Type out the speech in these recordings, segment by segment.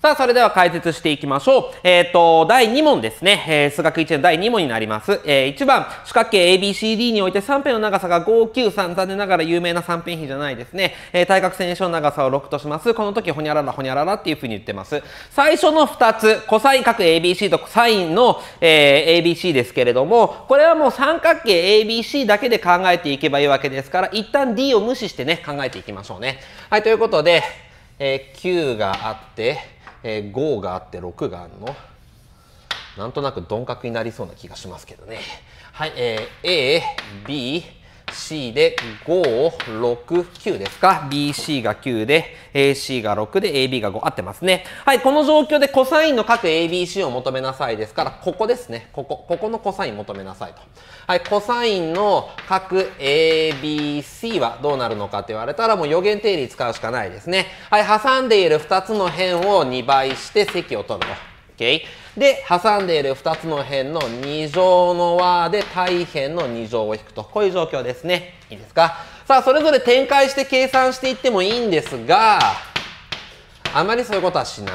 さあ、それでは解説していきましょう。えっ、ー、と、第2問ですね。えー、数学1の第2問になります。えー、1番、四角形 ABCD において3辺の長さが593、残念ながら有名な3辺比じゃないですね。えー、対角線上の長さを6とします。この時、ほにゃららほにゃららっていうふうに言ってます。最初の2つ、コサイン角 ABC とコサインの、えー、ABC ですけれども、これはもう三角形 ABC だけで考えていけばいいわけですから、一旦 D を無視してね、考えていきましょうね。はい、ということで、えー、9があって、えー、5があって6があるのなんとなく鈍角になりそうな気がしますけどね。はい、えー、A、B、C で5、6、9ですか ?BC が9で、AC が6で、AB が5。合ってますね。はい、この状況でコサインの各 ABC を求めなさいですから、ここですね。ここ、ここのコサイン求めなさいと。はい、コサインの各 ABC はどうなるのかって言われたら、もう予言定理使うしかないですね。はい、挟んでいる2つの辺を2倍して積を取ると。OK? で、挟んでいる2つの辺の2乗の和で対辺の2乗を引くと。こういう状況ですね。いいですか？さあ、それぞれ展開して計算していってもいいんですが、あまりそういうことはしない。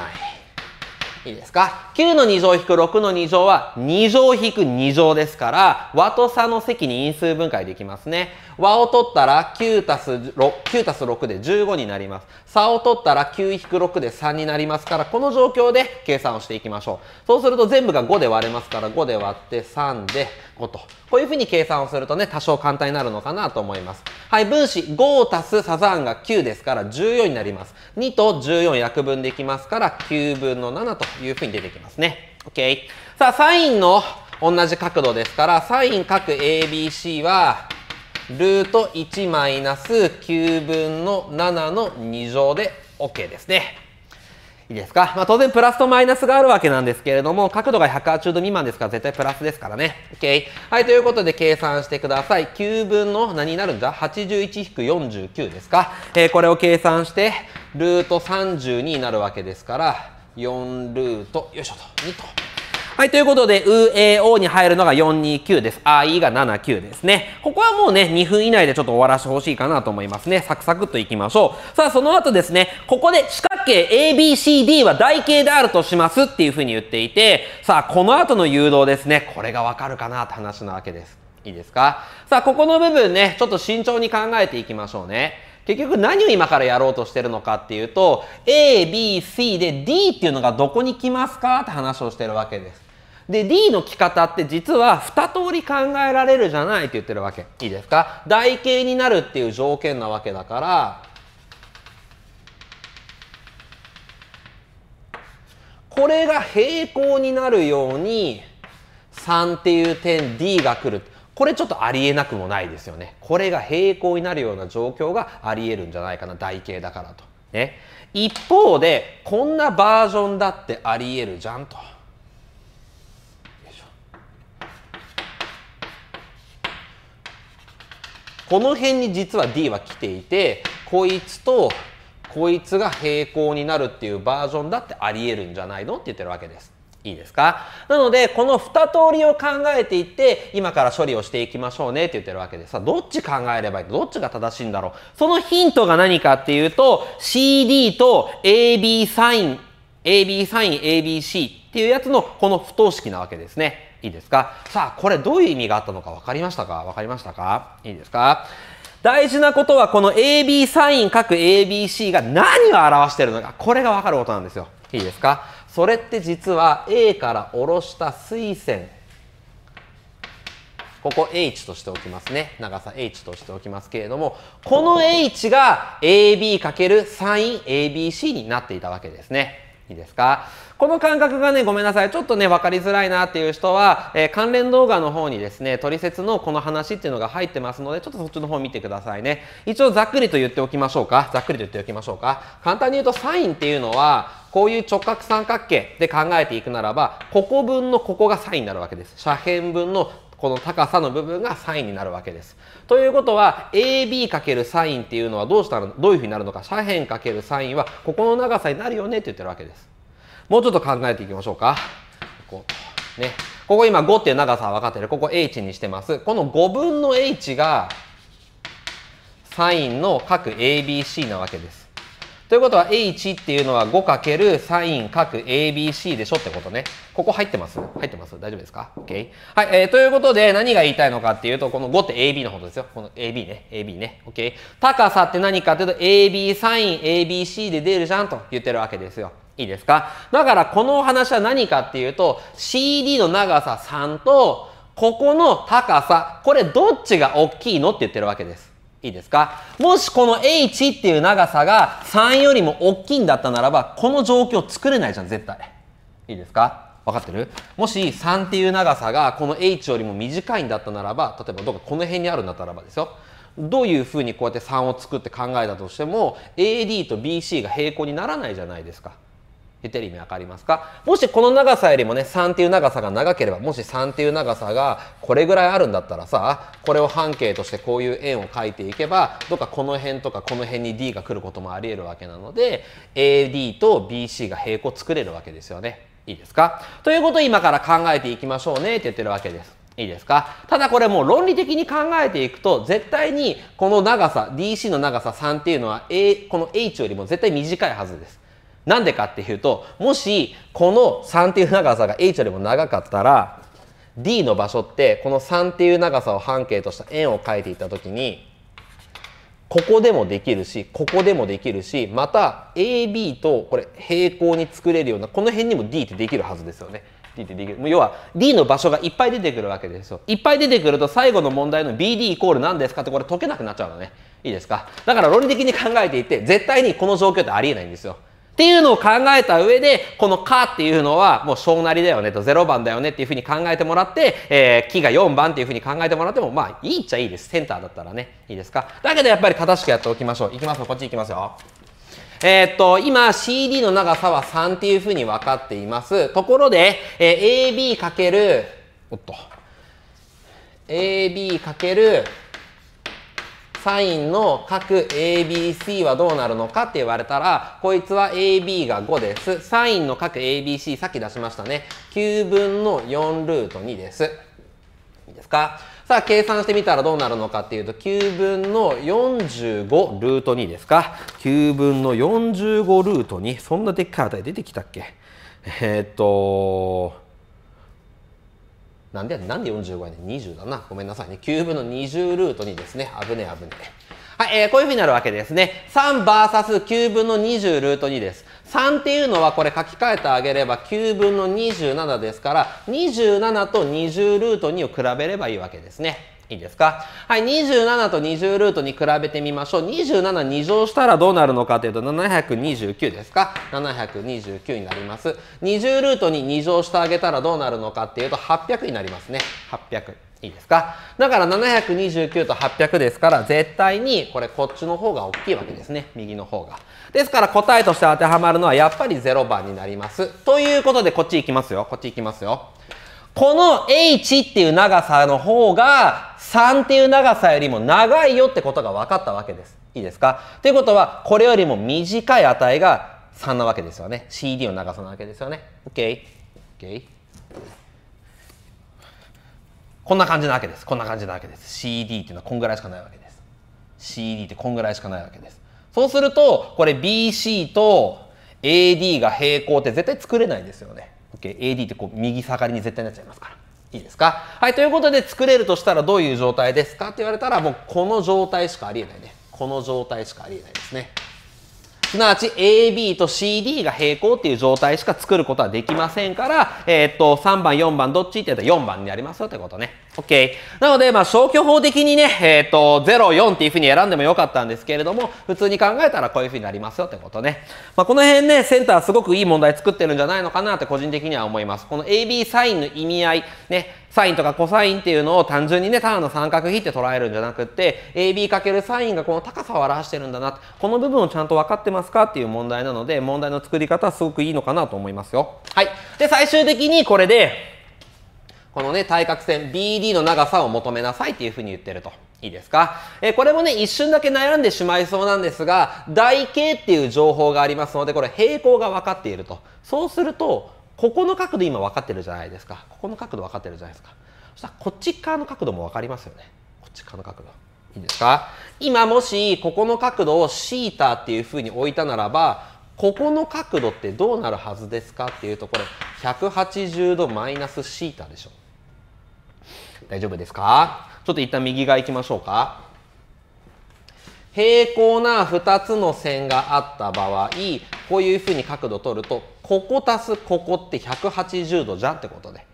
いいですか ?9 の2乗引く6の2乗は2乗引く2乗ですから、和と差の積に因数分解できますね。和を取ったら9たす 6, 9たす6で15になります。差を取ったら9引く6で3になりますから、この状況で計算をしていきましょう。そうすると全部が5で割れますから、5で割って3で5と。こういうふうに計算をするとね、多少簡単になるのかなと思います。はい、分子5たすサザンが9ですから14になります。2と14約分できますから9分の7というふうに出てきますね。OK。さあ、サインの同じ角度ですから、サイン角 ABC は、ルート1マイナス9分の7の2乗で OK ですね。いいですか、まあ、当然プラスとマイナスがあるわけなんですけれども、角度が180度未満ですから絶対プラスですからね。OK。はい、ということで計算してください。9分の何になるんだ ?81-49 ですか、えー、これを計算して、ルート32になるわけですから、4ルート、よいしょと、2と。はい、ということで、う、え、おに入るのが429です。あ、いが79ですね。ここはもうね、2分以内でちょっと終わらせてほしいかなと思いますね。サクサクっといきましょう。さあ、その後ですね、ここで四角形 ABCD は台形であるとしますっていうふうに言っていて、さあ、この後の誘導ですね。これがわかるかなって話なわけです。いいですか？さあ、ここの部分ね、ちょっと慎重に考えていきましょうね。結局何を今からやろうとしてるのかっていうと、A, B, C で D っていうのがどこに来ますかって話をしてるわけです。で D の着方って実は2通り考えられるじゃないって言ってるわけ。いいですか？台形になるっていう条件なわけだから。これが平行になるように3っていう点 D が来る。これちょっとありえなくもないですよね。これが平行になるような状況がありえるんじゃないかな。台形だからと。ね。一方でこんなバージョンだってありえるじゃんと。この辺に実は D は来ていてこいつとこいつが平行になるっていうバージョンだってありえるんじゃないのって言ってるわけです。いいですか？なので、この二通りを考えていって、今から処理をしていきましょうねって言ってるわけです。さあ、どっち考えればいいどっちが正しいんだろう？そのヒントが何かっていうと、CD と AB サイン、AB サイン ABC っていうやつのこの不等式なわけですね。いいですか？さあ、これどういう意味があったのか分かりましたか？分かりましたか？いいですか？大事なことはこの AB サイン各 ABC が何を表しているのかこれが分かることなんですよ。いいですか？それって実は A から下ろした水線ここ H としておきますね。長さ H としておきますけれども、この H が AB× サイン ABC になっていたわけですね。いいですか？この感覚がね、ごめんなさい。ちょっとね、分かりづらいなっていう人は、えー、関連動画の方にですね、取説のこの話っていうのが入ってますので、ちょっとそっちの方見てくださいね。一応ざっくりと言っておきましょうか。ざっくりと言っておきましょうか。簡単に言うと、サインっていうのは、こういう直角三角形で考えていくならば、ここ分のここがサインになるわけです。斜辺分のこの高さの部分がサインになるわけです。ということは AB× サインっていうのはどうしたらどういうふうになるのか？斜辺×サインはここの長さになるよねって言ってるわけです。もうちょっと考えていきましょうか。ここね、ここ今5っていう長さは分かってる。ここ H にしてます。この5分の H がサインの各 ABC なわけです。ということは h っていうのは 5× サイン角 ABC でしょってことね。ここ入ってます？入ってます？大丈夫ですか ?OK。はい、えー、ということで何が言いたいのかっていうと、この5って AB のことですよ。この AB ね。AB ね。OK。高さって何かっていうと AB サイン ABC で出るじゃんと言ってるわけですよ。いいですか？だからこの話は何かっていうと CD の長さ3とここの高さ、これどっちが大きいのって言ってるわけです。いいですか？もしこの h っていう長さが3よりも大きいんだったならば、この状況作れないじゃん、絶対。いいですか？分かってる？もし3っていう長さがこの h よりも短いんだったならば、例えばどっかこの辺にあるんだったらばですよ。どういうふうにこうやって3を作って考えたとしても AD と BC が平行にならないじゃないですか。言ってる意味わかりますか？もしこの長さよりもね3っていう長さが長ければもし3っていう長さがこれぐらいあるんだったらさこれを半径としてこういう円を描いていけばどっかこの辺とかこの辺に D が来ることもありえるわけなので AD と BC が平行作れるわけですよね。いいですか？ということを今から考えていきましょうねって言ってるわけです。いいですか？ただこれもう論理的に考えていくと絶対にこの長さ DC の長さ3っていうのは、A、この H よりも絶対短いはずです。なんでかっていうと、もしこの3っていう長さが h よりも長かったら、d の場所ってこの3っていう長さを半径とした円を描いていった時に、ここでもできるし、ここでもできるし、また AB とこれ平行に作れるような、この辺にも D ってできるはずですよね。D ってできる。要は D の場所がいっぱい出てくるわけですよ。いっぱい出てくると最後の問題の BD イコール何ですかってこれ解けなくなっちゃうのね。いいですか？だから論理的に考えていて、絶対にこの状況ってありえないんですよ。っていうのを考えた上で、このかっていうのはもう小なりだよねと0番だよねっていうふうに考えてもらって、えー、木が4番っていうふうに考えてもらっても、まあいいっちゃいいです。センターだったらね。いいですか？だけどやっぱり正しくやっておきましょう。いきますよ。こっち行きますよ。えー、っと、今 CD の長さは3っていうふうに分かっています。ところで、えー、AB かける、おっと、AB かけるサインの角 ABC はどうなるのかって言われたら、こいつは AB が5です。サインの角 ABC、さっき出しましたね。9分の4ルート2です。いいですか？さあ、計算してみたらどうなるのかっていうと、9分の45ルート2ですか ?9 分の45ルート2。そんなでっかい値出てきたっけ？えー、っと、なんでなんで45やねん20だな。ごめんなさいね。9分の20ルートにですね。危ねえ危ねえ。はい、えー、こういうふうになるわけですね。3 vs9 分の20ルート2です。3っていうのはこれ書き換えてあげれば9分の27ですから、27と20ルート2を比べればいいわけですね。いいですか？はい、27と20ルートに比べてみましょう。27 2乗したらどうなるのかというと729ですか ?729 になります。20ルートに2乗してあげたらどうなるのかっていうと800になりますね。800。いいですか？だから729と800ですから絶対にこれこっちの方が大きいわけですね。右の方が。ですから答えとして当てはまるのはやっぱり0番になります。ということでこっち行きますよ。こっち行きますよ。この h っていう長さの方が3っていう長さよりも長いよってことが分かったわけです。いいですか？ということは、これよりも短い値が3なわけですよね。CD の長さなわけですよね。OK? OK? こんな感じなわけです。こんな感じなわけです。CD っていうのはこんぐらいしかないわけです。CD ってこんぐらいしかないわけです。そうすると、これ BC と AD が平行って絶対作れないですよね。OK、AD ってこう右下がりに絶対になっちゃいますから。いいですか？はい、ということで作れるとしたらどういう状態ですか？って言われたらもうこの状態しかありえないね。この状態しかありえないですね。すなわち AB と CD が平行っていう状態しか作ることはできませんから、えー、っと、3番、4番どっちって言ったら4番になりますよってことね。OK。なので、まあ、消去法的にね、えー、っと、0、4っていうふうに選んでもよかったんですけれども、普通に考えたらこういうふうになりますよってことね。まあ、この辺ね、センターすごくいい問題作ってるんじゃないのかなって個人的には思います。この AB サインの意味合い、ね、サインとかコサインっていうのを単純にね、ただの三角比って捉えるんじゃなくって、AB かけるサインがこの高さを表してるんだな。この部分をちゃんと分かってますかっていう問題なので、問題の作り方はすごくいいのかなと思いますよ。はい。で、最終的にこれで、このね、対角線 BD の長さを求めなさいっていうふうに言ってると。いいですか、えー、これもね、一瞬だけ悩んでしまいそうなんですが、台形っていう情報がありますので、これ平行が分かっていると。そうすると、ここの角度今分かってるじゃないですか。ここの角度分かってるじゃないですか。そしたらこっち側の角度も分かりますよね。こっち側の角度。いいですか今もしここの角度をシータっていうふうに置いたならばここの角度ってどうなるはずですかっていうとこれ180度マイナスシータでしょ大丈夫ですか？ちょっと一旦右側行きましょうか平行な2つの線があった場合こういうふうに角度を取るとここ足すここって180度じゃんってことで。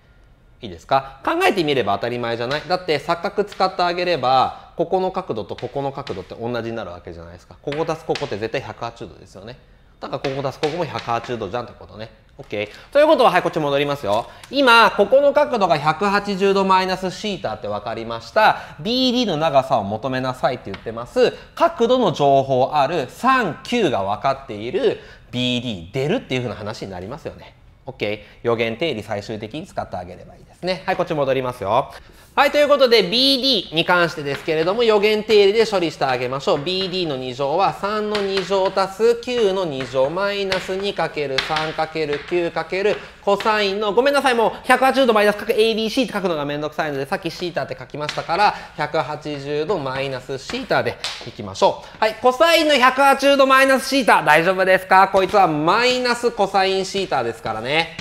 いいですか？考えてみれば当たり前じゃない？だって錯覚使ってあげればここの角度とここの角度って同じになるわけじゃないですか。ここ足すここって絶対180度ですよね。だからここ足すここも180度じゃんってことね。OK ということははいこっち戻りますよ。今ここの角度が180度マイナスシータって分かりました。BD の長さを求めなさいって言ってます。角度の情報ある39が分かっている BD 出るっていうふうな話になりますよね。OK 予言定理最終的に使ってあげればいいですね。はいこっち戻りますよ。はい、ということで BD に関してですけれども予言定理で処理してあげましょう。BD の2乗は3の2乗足す9の2乗マイナス 2×3×9× コサインのごめんなさいもう180度マイナス ABC って書くのがめんどくさいのでさっきシータって書きましたから180度マイナスシータでいきましょう。はい、コサインの180度マイナスシータ大丈夫ですか？こいつはマイナスコサインシータですからね。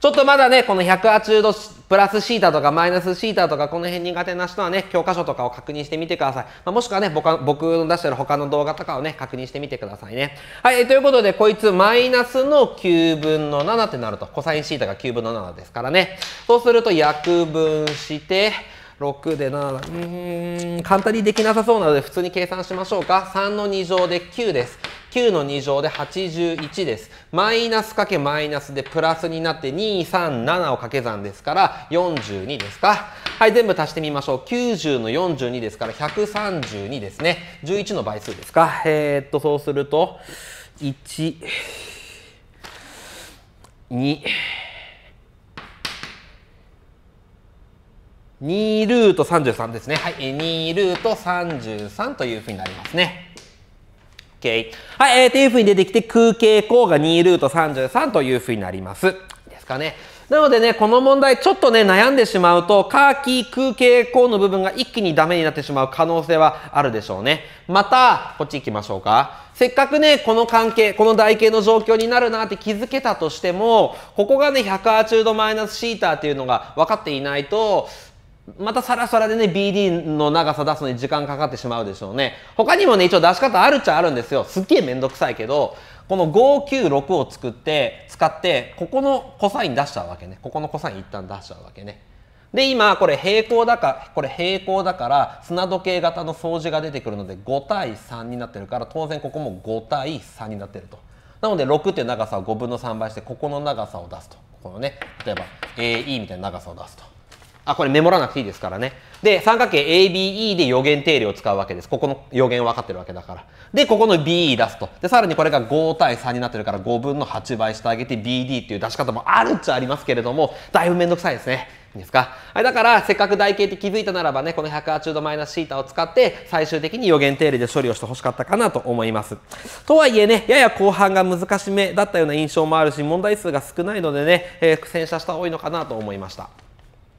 ちょっとまだね、この180度プラスシータとかマイナスシータとかこの辺苦手な人はね、教科書とかを確認してみてください。まあ、もしくはね、僕僕の出してる他の動画とかをね、確認してみてくださいね。はい、ということで、こいつマイナスの9分の7ってなると、コサインシータが9分の7ですからね。そうすると約分して、6で7うーん簡単にできなさそうなので普通に計算しましょうか3の2乗で9です9の2乗で81です。マイナスかけマイナスでプラスになって2、3、7を掛け算ですから42ですか。はい、全部足してみましょう。90の42ですから132ですね。11の倍数ですか。えー、っと、そうすると、1、2、2ルート33ですね。はい、2ルート33というふうになりますね。OK。はい、えー、というふうに出てきて、空傾項が2ルート33というふうになります。ですかね。なのでね、この問題ちょっとね、悩んでしまうと、カーキー空傾項の部分が一気にダメになってしまう可能性はあるでしょうね。また、こっち行きましょうか。せっかくね、この関係、この台形の状況になるなって気づけたとしても、ここがね、180度マイナスシータっていうのが分かっていないと、またさらさらでね、BD の長さ出すのに時間かかってしまうでしょうね。他にもね、一応出し方あるっちゃあるんですよ。すっげえめんどくさいけど、この596を作って、使って、ここのコサイン出しちゃうわけね。ここのコサイン一旦出しちゃうわけね。で、今、これ平行だか、これ平行だから、砂時計型の掃除が出てくるので、5対3になってるから、当然ここも5対3になってると。なので、6っていう長さを5分の3倍して、ここの長さを出すと。このね、例えば AE みたいな長さを出すと。あ、これメモらなくていいですからね。で、三角形 ABE で予言定理を使うわけです。ここの予言分かってるわけだから。で、ここの BE 出すと。で、さらにこれが5対3になってるから5分の8倍してあげて BD っていう出し方もあるっちゃありますけれども、だいぶめんどくさいですね。いいですか？はい、だから、せっかく台形って気づいたならばね、この180度マイナスシータを使って、最終的に予言定理で処理をしてほしかったかなと思います。とはいえね、やや後半が難しめだったような印象もあるし、問題数が少ないのでね、えー、苦戦した人は多いのかなと思いました。